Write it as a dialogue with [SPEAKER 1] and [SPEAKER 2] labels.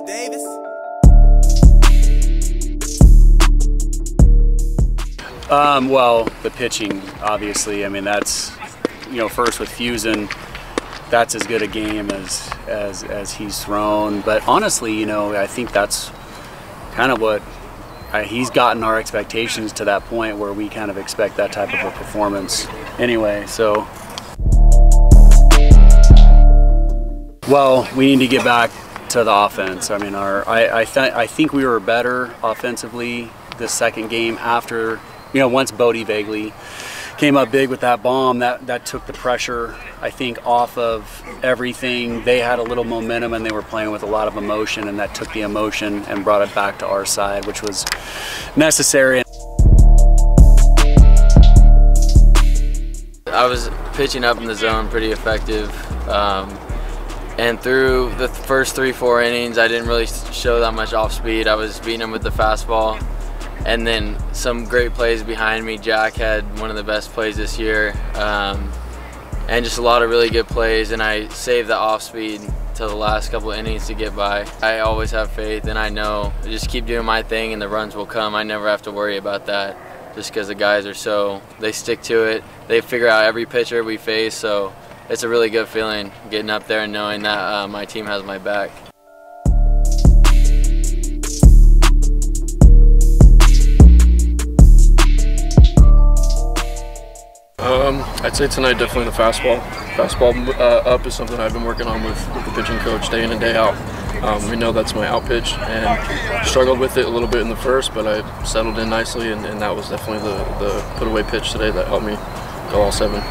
[SPEAKER 1] Davis.
[SPEAKER 2] Um, well, the pitching, obviously. I mean, that's you know, first with Fuson, that's as good a game as as as he's thrown. But honestly, you know, I think that's kind of what he's gotten our expectations to that point where we kind of expect that type of a performance. Anyway, so. Well, we need to get back to the offense. I mean, our I I, th- I think we were better offensively the second game after you know once Bodie Vaguely came up big with that bomb. That that took the pressure I think off of everything. They had a little momentum and they were playing with a lot of emotion, and that took the emotion and brought it back to our side, which was necessary.
[SPEAKER 3] I was pitching up in the zone pretty effective. Um, and through the first three, four innings, I didn't really show that much off speed. I was beating him with the fastball. And then some great plays behind me. Jack had one of the best plays this year. Um, and just a lot of really good plays. And I saved the off speed till the last couple innings to get by. I always have faith and I know I just keep doing my thing and the runs will come. I never have to worry about that just because the guys are so, they stick to it. They figure out every pitcher we face. So it's a really good feeling getting up there and knowing that uh, my team has my back.
[SPEAKER 4] Um, I'd say tonight definitely the fastball. Fastball uh, up is something I've been working on with, with the pitching coach day in and day out. Um, we know that's my out pitch and struggled with it a little bit in the first, but I settled in nicely and, and that was definitely the, the put away pitch today that helped me go all seven.